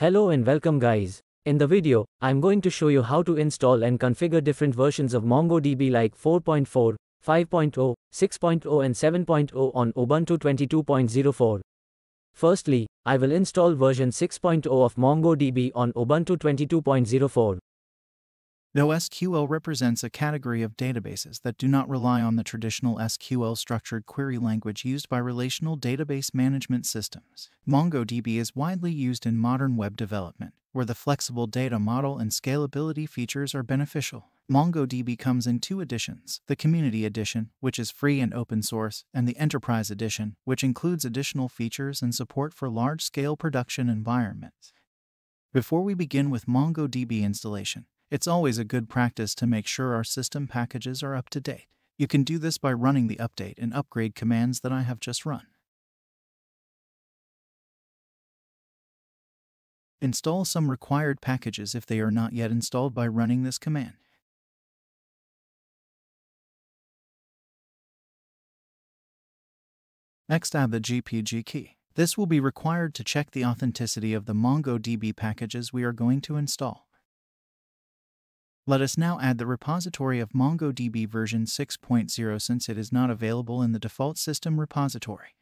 Hello and welcome guys. In the video, I'm going to show you how to install and configure different versions of MongoDB like 4.4, 5.0, 6.0 and 7.0 on Ubuntu 22.04. Firstly, I will install version 6.0 of MongoDB on Ubuntu 22.04. NoSQL represents a category of databases that do not rely on the traditional SQL structured query language used by relational database management systems. MongoDB is widely used in modern web development, where the flexible data model and scalability features are beneficial. MongoDB comes in two editions the Community Edition, which is free and open source, and the Enterprise Edition, which includes additional features and support for large scale production environments. Before we begin with MongoDB installation, it's always a good practice to make sure our system packages are up to date. You can do this by running the update and upgrade commands that I have just run. Install some required packages if they are not yet installed by running this command. Next add the GPG key. This will be required to check the authenticity of the MongoDB packages we are going to install. Let us now add the repository of MongoDB version 6.0 since it is not available in the default system repository.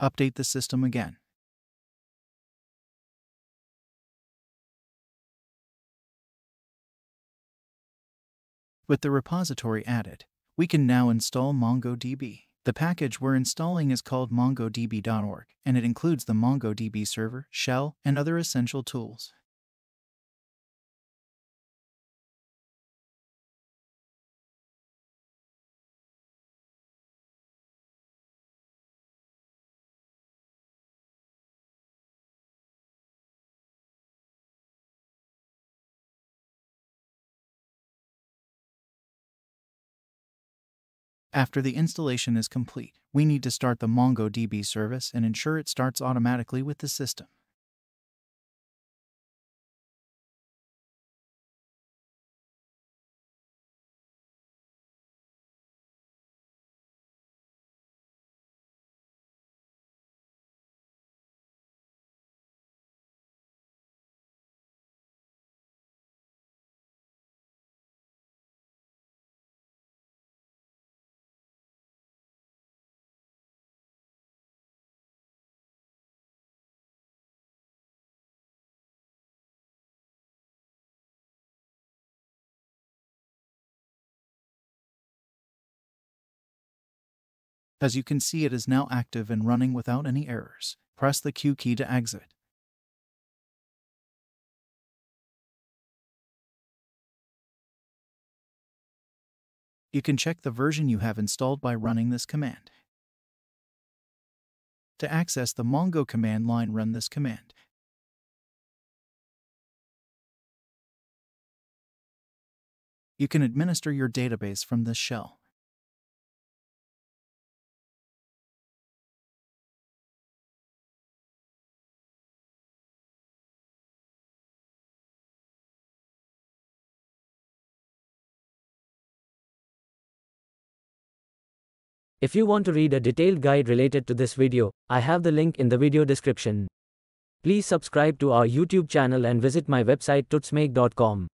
Update the system again. With the repository added, we can now install MongoDB. The package we're installing is called mongodb.org, and it includes the MongoDB server, shell, and other essential tools. After the installation is complete, we need to start the MongoDB service and ensure it starts automatically with the system. As you can see it is now active and running without any errors. Press the Q key to exit. You can check the version you have installed by running this command. To access the Mongo command line run this command. You can administer your database from this shell. If you want to read a detailed guide related to this video, I have the link in the video description. Please subscribe to our YouTube channel and visit my website tutsmake.com.